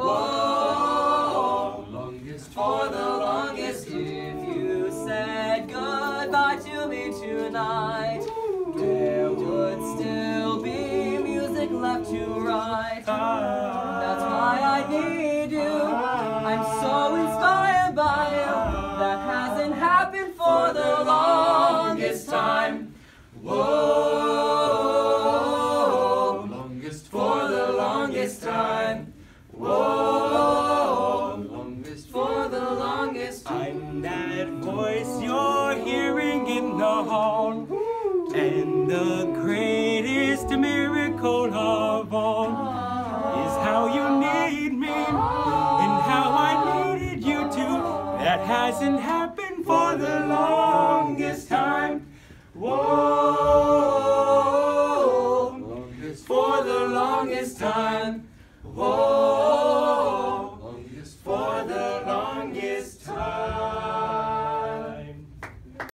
Oh, longest for oh, the longest, if you said goodbye to me tonight, there would still be music left to write. That's why I need you. I'm so inspired by you. That hasn't happened for the longest time. Whoa, longest for the longest time. that voice you're hearing in the hall. And the greatest miracle of all is how you need me and how I needed you too. That hasn't happened for the longest time. Whoa, for the longest time. Whoa, for the longest time.